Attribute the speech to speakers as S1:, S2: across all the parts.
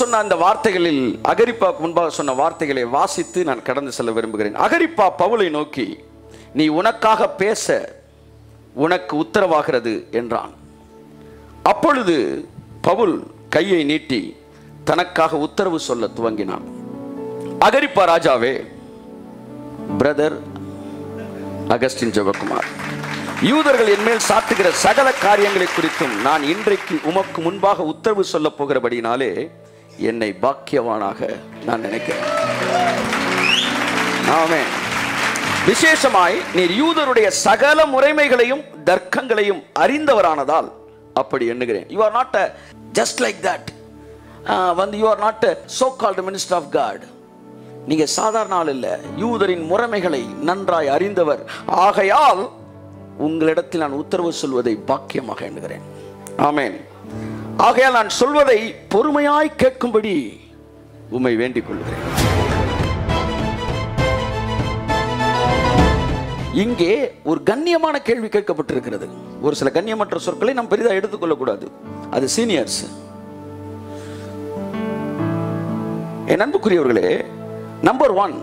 S1: சொன்ன அந்த வார்த்தைகளில் அகரிப்பா முன்பாக சொன்ன வார்த்தைகளை வாசித்து நான் கடந்து செல்ல விரும்புகிறேன். அகரிப்பா பவுலை நோக்கி நீ உனக்காக பேச உனக்கு உத்தரவாகிறது என்றான். அப்பொழுது பவுல் கையை நீட்டி தனக்காக உத்தரவு சொல்ல துவங்கினான். அகரிப்பா ராஜாவே பிரதர் அகஸ்டின் ஜெபக்குமார் யூதர்கள் என்மேல் சாத்துகிற சகல காரியங்களை குறித்தும் நான் இன்றைக்கு உமக்கு முன்பாக உத்தரவு சொல்ல போகிறபடினாலே என்னை பாக்கியவானாக நான் நினைக்கிறேன். ஆமென். விசேஷமாய் நீர் யூதருடைய சகல முறைமைகளையும் தர்க்கங்களையும் அறிந்தவரானதால் அப்படி எண்ணுகிறேன். You are not just like that வந்து you are not so called minister of God நீங்க சாதாரண ஆள் இல்ல. யூதரின் முறைமைகளை நன்றாய் அறிந்தவர். ஆகையால் உங்களிடத்தில் நான் உத்தரவு சொல்வதை பாக்கியமாக எண்ணுகிறேன். ஆமேன். ஆகையால் நான் சொல்வதை பொறுமையாய் கேட்கும்படி உம்மை வேண்டிக் கொள்கிறேன். இங்கே ஒரு கண்ணியமான கேள்வி கேட்கப்பட்டிருக்கிறது. ஒரு சில கண்ணியமற்ற சொற்களை நாம் பெரிதாக எடுத்துக்கொள்ளக்கூடாது அது சீனியர்ஸ் என் அன்புக்குரியவர்களே நம்பர் ஒன்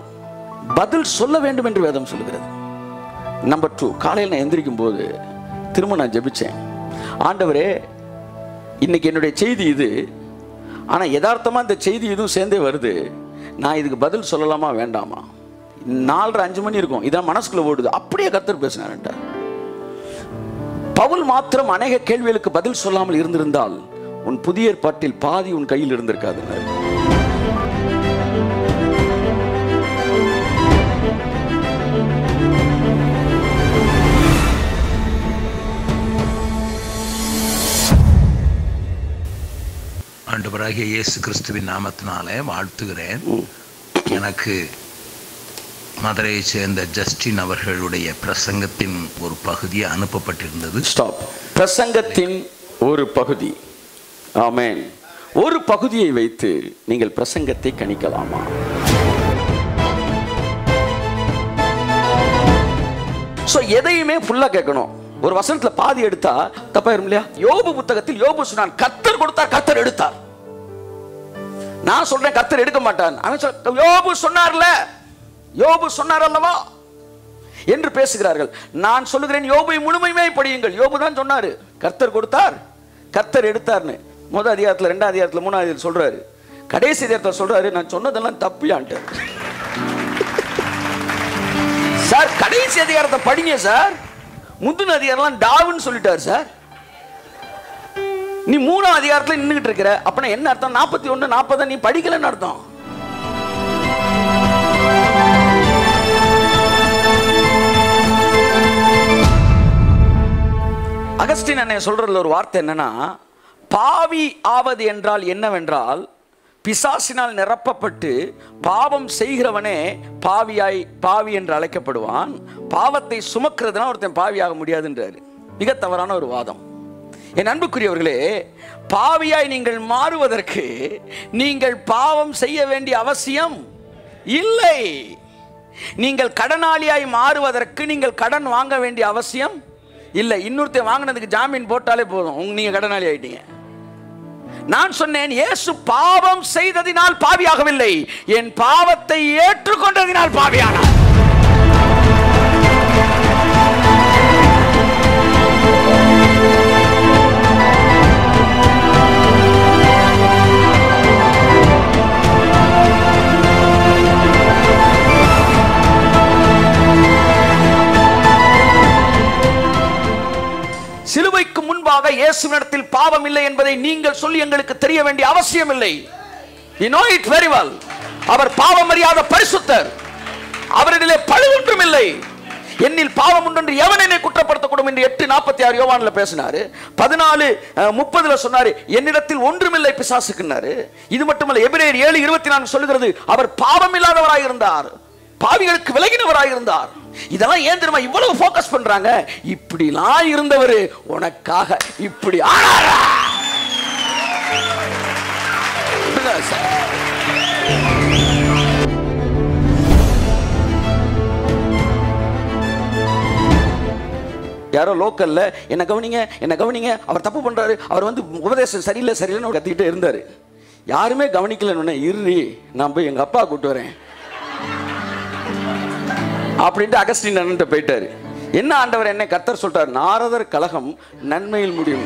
S1: பதில் சொல்ல வேண்டும் என்று வேதம் சொல்கிறது. நம்பர் டூ காலையில் நான் எந்திரிக்கும் போது திரும்ப நான் ஜெபிச்சேன். ஆண்டவரே இன்னைக்கு என்னுடைய செய்தி இது. ஆனால் யதார்த்தமாக இந்த செய்தி இதுவும் சேர்ந்தே வருது. நான் இதுக்கு பதில் சொல்லலாமா வேண்டாமா? நாலரை அஞ்சு மணி இருக்கும். இதான் மனசுக்குள்ள ஓடுது. அப்படியே கத்தர் பேசினார்ட்ட பவுல் மாத்திரம் அநேக கேள்விகளுக்கு பதில் சொல்லாமல் இருந்திருந்தால் உன் புதிய ஏற்பாட்டில் பாதி உன் கையில் இருந்திருக்காதுன்னு
S2: ஆண்டவராகிய இயேசு கிறிஸ்துவின் நாமத்தினாலே வாழ்த்துகிறேன். எனக்கு மதுரையை சேர்ந்த ஜஸ்டின் அவர்களுடைய பிரசங்கத்தின் ஒரு பகுதி அனுப்பப்பட்டிருந்தது.
S1: ஸ்டாப் பிரசங்கத்தின் ஒரு பகுதி. ஆமென். ஒரு பகுதியை வைத்து நீங்கள் பிரசங்கத்தை கணிக்கலாமா? சோ எதையுமே ஃபுல்லா கேட்கணும். ஒரு வசனத்துல பாதி எடுத்தா தப்பாயிரும் இல்லையா? யோபு புத்தகத்தில் யோபு சொன்னான் கத்தர் கொடுத்தார் கத்தர் எடுத்தார். நான் சொல்றேன் கத்தர் எடுக்க மாட்டான் அவன் சொல் யோபு சொன்னார்ல. யோபு சொன்னார் அல்லவா? என்று பேசுகிறார்கள். நான் சொல்லுகிறேன் யோபை முழுமையுமே படியுங்கள். யோபு தான் சொன்னார். கர்த்தர் கொடுத்தார். கர்த்தர் எடுத்தார்னு. முதல் அதிகாரத்தில் ரெண்டாம் அதிகாரத்தில் மூணாவது சொல்றாரு. கடைசி அதிகாரத்தில் சொல்றாரு நான் சொன்னதெல்லாம் தப்பியான்ட்டு சார் கடைசி அதிகாரத்தை படிங்க சார். முந்தின அதிகாரம்லாம் டாவுன்னு சொல்லிட்டார் சார். நீ மூணாம் அதிகாரத்தில் நின்றுகிட்டு இருக்கிற. அப்பனா என்ன அர்த்தம்? நாற்பத்தி ஒன்று நாற்பதை நீ படிக்கலன்னு அர்த்தம். அகஸ்டின் அண்ணன் சொல்றதுல ஒரு வார்த்தை என்னன்னா பாவி ஆவது என்றால் என்னவென்றால் பிசாசினால் நிரப்பப்பட்டு பாவம் செய்கிறவனே பாவியாய் பாவி என்று அழைக்கப்படுவான். பாவத்தை சுமக்கிறதுனா ஒருத்தன் பாவியாக முடியாதுன்றாரு. மிக தவறான ஒரு வாதம். என் அன்புக்குரியவர்களே பாவியாய் நீங்கள் மாறுவதற்கு நீங்கள் பாவம் செய்ய வேண்டிய அவசியம் இல்லை. நீங்கள் கடனாளியாய் மாறுவதற்கு நீங்கள் கடன் வாங்க வேண்டிய அவசியம் இல்லை. இன்னொருத்தன் வாங்கினதுக்கு ஜாமீன் போட்டாலே போதும். உங்க நீங்க கடனாளி ஆயிட்டீங்க நான் சொன்னேன் இயேசு பாவம் செய்ததினால் பாவியாகவில்லை. என் பாவத்தை ஏற்றுக்கொண்டதினால் பாவியானார். சிலுவைக்கு முன்பாக இயேசுவினிடத்தில் பாவம் இல்லை என்பதை நீங்கள் சொல்லி எங்களுக்கு தெரிய வேண்டிய அவசியம் இல்லை. You know it very well. அவர் பாவம் அறியாத பரிசுத்தர். அவரிடத்திலே பழு ஒன்றும் இல்லை. என்னில் பாவம் உண்டு என்று எவன் என்னை குற்றப்படுத்தக்கூடும் என்று எட்டு நாற்பத்தி ஆறு யோவானில் பேசினாரு. பதினாலு அஹ், முப்பதுல சொன்னாரு என்னிடத்தில் ஒன்றுமில்லை பிசாசுக்குன்னாரு. இது மட்டுமல்ல எபிரேயர் ஏழு இருபத்தி நான்கு சொல்லுகிறது அவர் பாவம் இல்லாதவராக இருந்தார் பாவிகளுக்கு விலகினவராக இருந்தார். இதெல்லாம் ஏன் தெரியுமா? இவ்வளவு ஃபோக்கஸ் பண்றாங்க? இப்படிலாம் இருந்தவர் உனக்காக இப்படி ஆனாரா? சார். யாரோ லோக்கல்ல என்ன கவனிங்க? என்ன கவனிங்க? அவர் தப்பு பண்றாரு. அவர் வந்து உபதேசம் சரியில்லை சரியில்லைன்னு கத்திக்கிட்டே இருந்தாரு. யாருமே கவனிக்கலன்னு இருறி நான் போய் எங்க அப்பா கூட்டு வரேன். அப்படின்ட்டு அகஸ்டின் அண்ணன்ட்ட போயிட்டாரு. என்ன ஆண்டவர் என்ன கத்தர் சொல்றாரு? நாரதர் கழகம் நன்மையில் முடியும்.